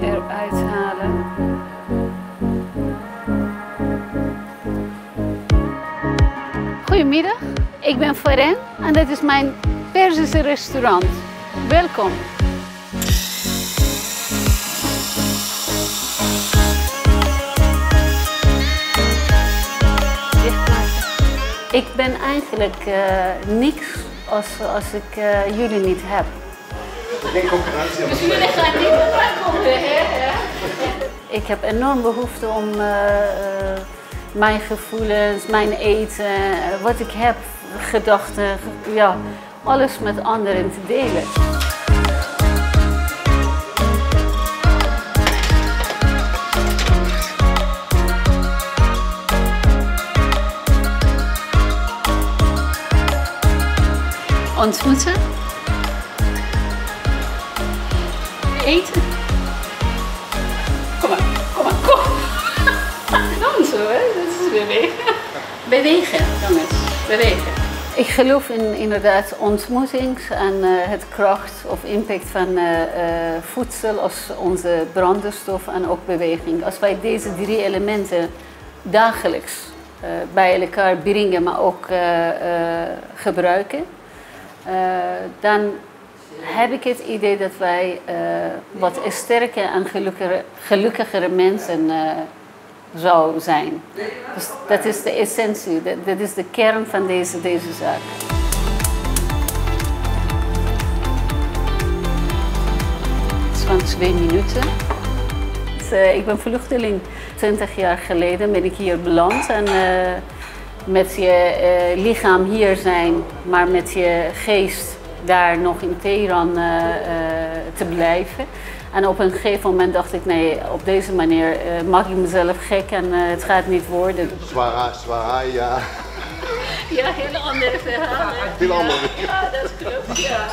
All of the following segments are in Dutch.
Eruit halen. Goedemiddag, ik ben Faren en dit is mijn Perzische restaurant. Welkom. Ik ben eigenlijk uh, niks als, als ik uh, jullie niet heb. Geen concurrentie. Dus jullie gaan niet op mij komen, hè? Ik heb enorm behoefte om uh, mijn gevoelens, mijn eten, wat ik heb, gedachten, ja, alles met anderen te delen. Ontmoeten. Eten. Kom maar, kom maar, kom. Dansen, hè? Dat is bewegen. Bewegen, jongens. Bewegen. Ik geloof in inderdaad ontmoetings en uh, het kracht of impact van uh, uh, voedsel als onze brandstof en ook beweging. Als wij deze drie elementen dagelijks bij elkaar brengen, maar ook gebruiken, dan heb ik het idee dat wij wat sterker en gelukkigere, gelukkigere mensen zou zijn. Dus dat is de essentie, dat, dat is de kern van deze, deze zaak. Het is van twee minuten. Dus, uh, ik ben vluchteling. 20 jaar geleden ben ik hier beland en uh, met je uh, lichaam hier zijn, maar met je geest daar nog in Teheran te blijven. En op een gegeven moment dacht ik, nee, op deze manier uh, maak ik mezelf gek en uh, het gaat niet worden. Zwaar, zwaar, ja. Ja, hele andere verhalen. Heel ja. andere. Ja, dat klopt, ja.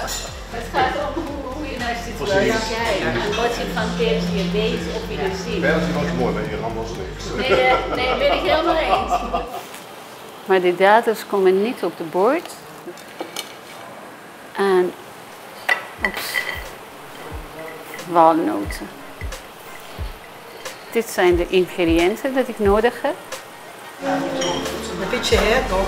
Het gaat om hoe, hoe je naar situatie kijkt en wat je van Perzië weet of je er ziet. Perzië was mooi, maar Iran was niks. Nee, uh, nee, ben ik helemaal eens. Maar die datums komen niet op de bord. En, ops walnoten. Dit zijn de ingrediënten dat ik nodig heb. Een beetje her nog.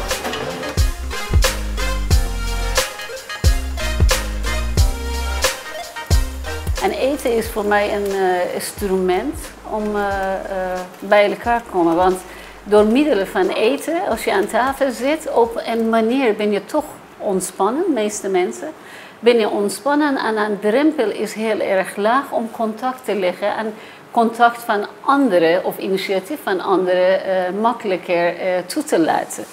En eten is voor mij een uh, instrument om uh, uh, bij elkaar te komen. Want door middelen van eten, als je aan tafel zit, op een manier ben je toch ontspannen, de meeste mensen ben je ontspannen en een drempel is heel erg laag om contact te leggen en contact van anderen of initiatief van anderen uh, makkelijker uh, toe te laten.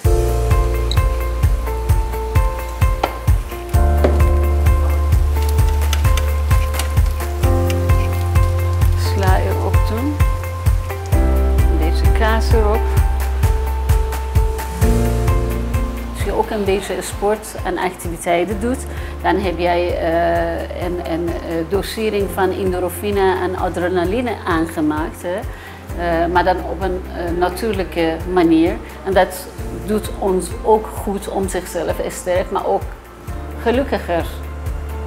Sla erop doen. Beetje kaas erop. Ook een beetje sport en activiteiten doet, dan heb jij uh, een, een dosering van endorfine en adrenaline aangemaakt. Hè? Uh, maar dan op een natuurlijke manier. En dat doet ons ook goed om zichzelf sterk, maar ook gelukkiger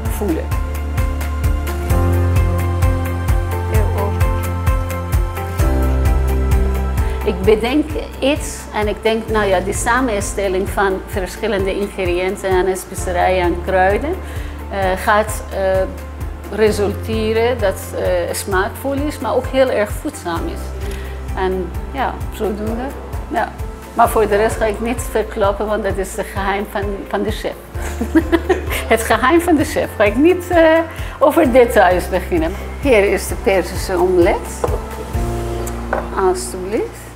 voelen. Ik bedenk iets en ik denk, nou ja, die samenstelling van verschillende ingrediënten en specerijen en kruiden uh, gaat uh, resulteren dat het uh, smaakvol is, maar ook heel erg voedzaam is. En ja, zodoende. Ja. Maar voor de rest ga ik niet verklappen, want dat is het geheim van, van de chef. het geheim van de chef. Ga ik niet over details beginnen. Hier is de Perzische omelet. Alsjeblieft.